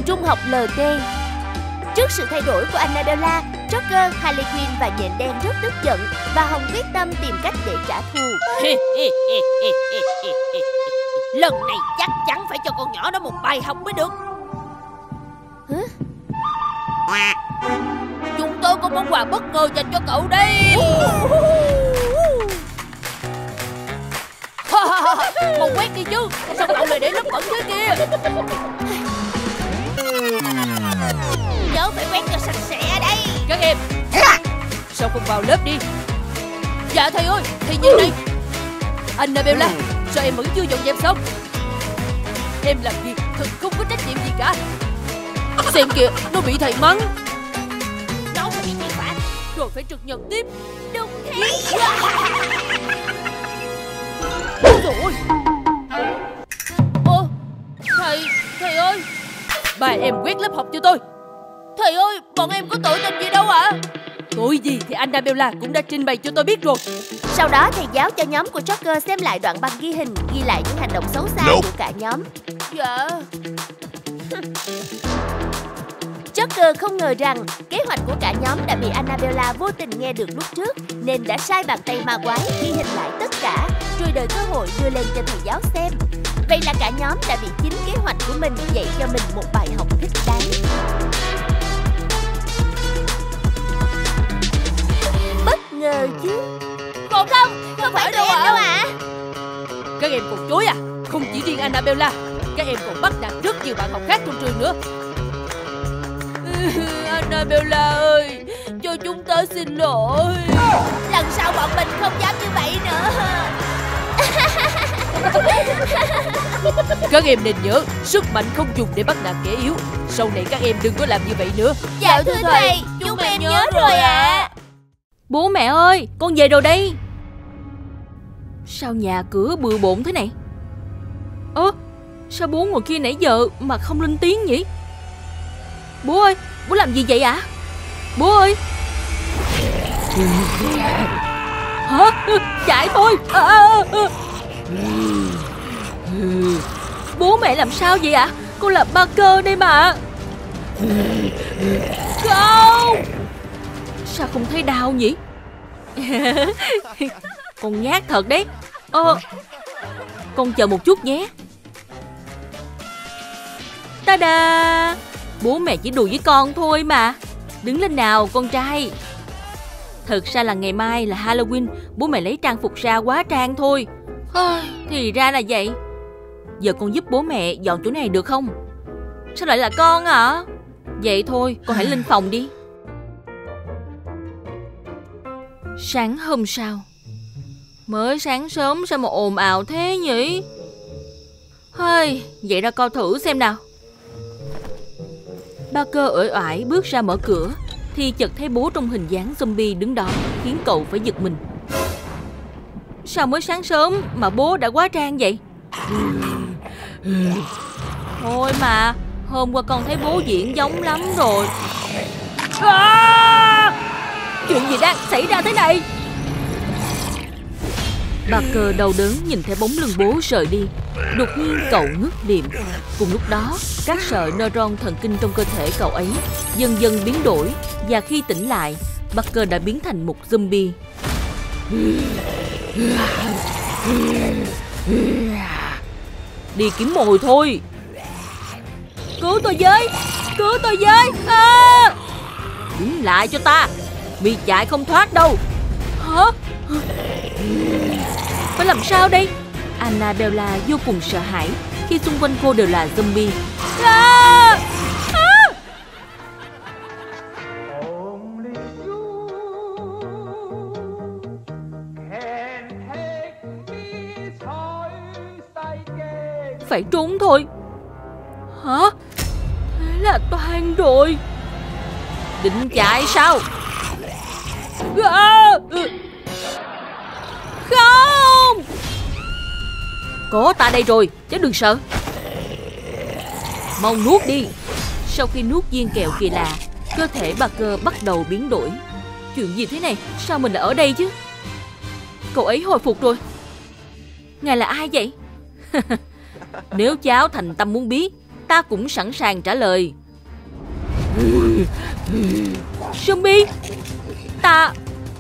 Trường trung học LT Trước sự thay đổi của Annabella, Joker, Harley Quinn và nhện đen rất tức giận và Hồng quyết tâm tìm cách để trả thù. Lần này chắc chắn phải cho con nhỏ đó một bài học mới được Hả? Chúng tôi có món quà bất ngờ dành cho cậu đây Mau quét đi chứ Sao cậu lại để lớp bẩn thế kia Nhớ phải quét cho sạch sẽ đây. Các em Sao không vào lớp đi? Dạ thầy ơi Thầy nhìn đây. Annabella Sao em vẫn chưa dọn dẹp xong? Em làm việc thật không có trách nhiệm gì cả. Xem kìa Nó bị thầy mắng. Nó phải bị trừng phạt. Rồi phải trực nhận tiếp. Đúng thế. Ôi Ô Thầy Thầy ơi. Bà em quét lớp học cho tôi Thầy ơi Bọn em có tội tình gì đâu ạ Tội gì thì Annabella cũng đã trình bày cho tôi biết rồi Sau đó thầy giáo cho nhóm của Joker xem lại đoạn băng ghi hình, ghi lại những hành động xấu xa Nope. của cả nhóm. Dạ Joker không ngờ rằng kế hoạch của cả nhóm đã bị Annabella vô tình nghe được lúc trước nên đã sai bàn tay ma quái ghi hình lại tất cả rồi đợi cơ hội đưa lên cho thầy giáo xem. Vậy là cả nhóm đã bị chính kế hoạch của mình dạy cho mình một bài học thích đáng. Ngờ chứ? Không Không, không phải đâu tụi em ạ. đâu ạ. Các em còn chối à Không chỉ riêng Annabella Các em còn bắt nạt rất nhiều bạn học khác trong trường nữa Annabella ơi Cho chúng ta xin lỗi Lần sau bọn mình không dám như vậy nữa. Các em nên nhớ Sức mạnh không dùng để bắt nạt kẻ yếu Sau này các em đừng có làm như vậy nữa Dạ thưa thầy, chúng em nhớ rồi ạ. Bố mẹ ơi Con về rồi đây. Sao nhà cửa bừa bộn thế này? Ơ Sao bố ngồi kia nãy giờ mà không lên tiếng nhỉ? Bố ơi Bố làm gì vậy ạ? Bố ơi. Hả? Chạy thôi. À, à, à. à. Bố mẹ làm sao vậy ạ? Con là cơ đây mà. Không! Sao không thấy đau nhỉ? Con nhát thật đấy. Ờ Con chờ một chút nhé. Ta-da! Bố mẹ chỉ đùa với con thôi mà. Đứng lên nào, con trai. Thật ra là ngày mai là Halloween, Bố mẹ lấy trang phục ra quá trang thôi. Thì ra là vậy. Giờ con giúp bố mẹ dọn chỗ này được không? Sao lại là con ạ Vậy thôi, con hãy lên phòng đi. Sáng hôm sau. Mới sáng sớm sao mà ồn ào thế nhỉ? Hơi, vậy ra coi thử xem nào. Ba cơ ởi oải bước ra mở cửa Thì chợt thấy bố trong hình dáng zombie đứng đó Khiến cậu phải giật mình. Sao mới sáng sớm mà bố đã quá trang vậy? Thôi mà Hôm qua con thấy bố diễn giống lắm rồi. À! Chuyện gì đang xảy ra thế này? Bà cờ đau đớn nhìn thấy bóng lưng bố rời đi. Đột nhiên cậu ngất liệm Cùng lúc đó Các sợi neuron thần kinh trong cơ thể cậu ấy Dần dần biến đổi. Và khi tỉnh lại Bucker đã biến thành một zombie. Đi kiếm mồi thôi. Cứu tôi với! Cứu tôi với! À! Đứng lại cho ta Mi chạy không thoát đâu Hả? Phải làm sao đây? Annabella vô cùng sợ hãi khi xung quanh cô đều là zombie. À! Phải trốn thôi. Hả? Thế là toàn rồi. Định chạy sao? À, Không! Có ta đây rồi Chứ đừng sợ. Mau nuốt đi. Sau khi nuốt viên kẹo kỳ lạ Cơ thể bà cơ bắt đầu biến đổi. Chuyện gì thế này? Sao mình lại ở đây chứ? Cậu ấy hồi phục rồi. Ngài là ai vậy? Nếu cháu thành tâm muốn biết Ta cũng sẵn sàng trả lời. Zombie Ta.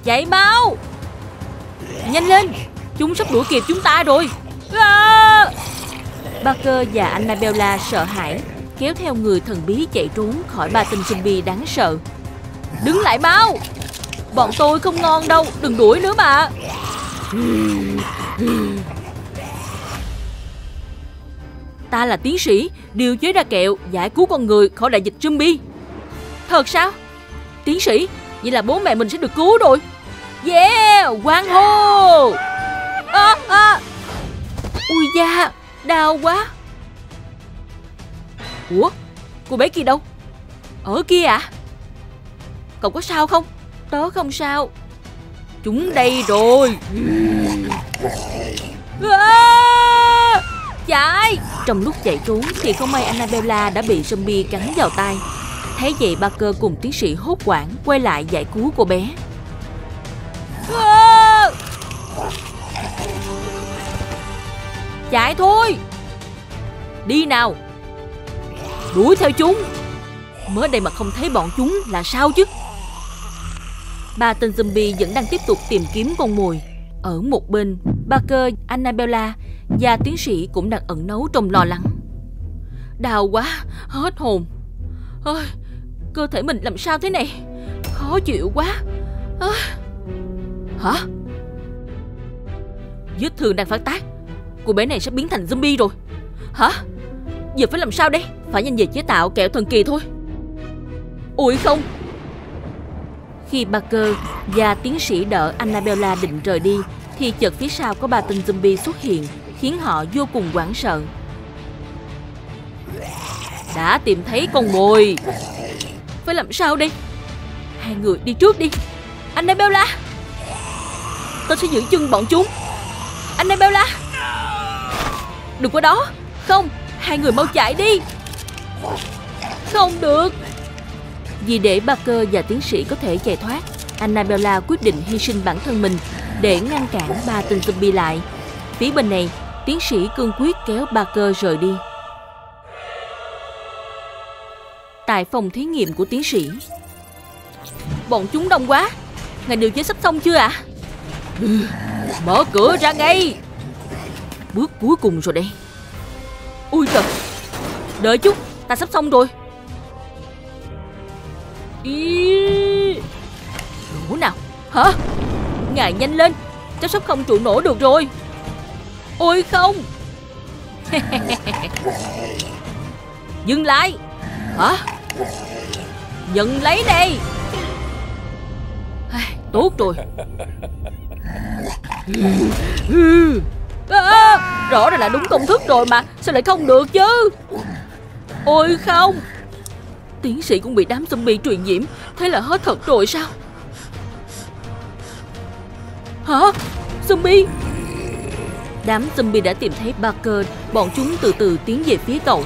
Chạy mau. Nhanh lên. Chúng sắp đuổi kịp chúng ta rồi. À! Barker và Annabella sợ hãi, Kéo theo người thần bí chạy trốn khỏi ba tên zombie đáng sợ. Đứng lại mau. Bọn tôi không ngon đâu, Đừng đuổi nữa mà. Ta là tiến sĩ, Điều chế ra kẹo, giải cứu con người khỏi đại dịch zombie. Thật sao? Tiến sĩ Vậy là bố mẹ mình sẽ được cứu rồi. Yeah Quang hô. À, à. Ui da Đau quá. Ủa Cô bé kia đâu? Ở kia à? Cậu có sao không? Tớ không sao. Chúng đây rồi. Ờ. À, Chạy Trong lúc chạy trốn thì không may Annabella đã bị zombie cắn vào tay. Thấy vậy Barker cùng tiến sĩ hốt quảng quay lại giải cứu cô bé. À, Chạy thôi! Đi nào! Đuổi theo chúng! Mới đây mà không thấy bọn chúng là sao chứ? Ba tên zombie vẫn đang tiếp tục tìm kiếm con mồi. Ở một bên Barker, Annabella và tiến sĩ cũng đang ẩn nấu trong lo lắng. Đau quá, hết hồn. Ôi, Cơ thể mình làm sao thế này? Khó chịu quá. À. Hả? Vết thương đang phát tác. Cô bé này sắp biến thành zombie rồi. Hả? Giờ phải làm sao đây? Phải nhanh về chế tạo kẹo thần kỳ thôi. Ủi không? Khi Barker và tiến sĩ đỡ Annabella định rời đi, Thì chợt phía sau có ba tên zombie xuất hiện, Khiến họ vô cùng hoảng sợ. Đã tìm thấy con mồi. Phải làm sao đây? Hai người đi trước đi. Annabella Tôi sẽ giữ chân bọn chúng. Annabella Đừng qua đó. Không, Hai người mau chạy đi. Không được. Vì để Barker và tiến sĩ có thể chạy thoát Annabella quyết định hy sinh bản thân mình Để ngăn cản ba tên zombie lại. Phía bên này, Tiến sĩ cương quyết kéo Barker rời đi. Tại phòng thí nghiệm của tiến sĩ. Bọn chúng đông quá. Ngài điều chế sắp xong chưa ạ? À? Mở cửa ra ngay. Bước cuối cùng rồi đây. Ui trời. Đợi chút, Ta sắp xong rồi. Ý. Nổ nào? Hả? Ngài nhanh lên. Cháu sắp không trụ nổ được rồi. Ôi không. Dừng lại. Hả? Nhận lấy đây Tốt rồi. À, Rõ ràng là đúng công thức rồi mà Sao lại không được chứ? Ôi không. Tiến sĩ cũng bị đám zombie truyền nhiễm Thế là hết thật rồi sao? Hả? Zombie? Đám zombie đã tìm thấy Parker, Bọn chúng từ từ tiến về phía cậu.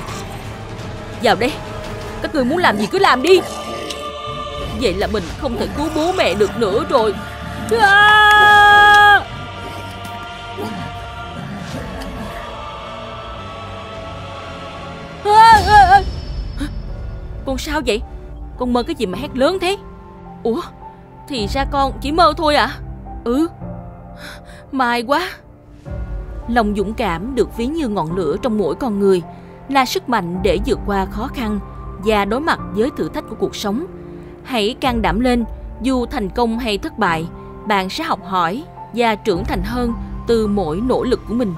Vào đây. Các người muốn làm gì cứ làm đi. Vậy là mình không thể cứu bố mẹ được nữa rồi. À! À, à, à. Con sao vậy? Con mơ cái gì mà hét lớn thế? Ủa Thì ra con chỉ mơ thôi à Ừ. Mai quá. Lòng dũng cảm được ví như ngọn lửa trong mỗi con người Là sức mạnh để vượt qua khó khăn. Và đối mặt với thử thách của cuộc sống. Hãy can đảm lên, Dù thành công hay thất bại, Bạn sẽ học hỏi và trưởng thành hơn từ mỗi nỗ lực của mình.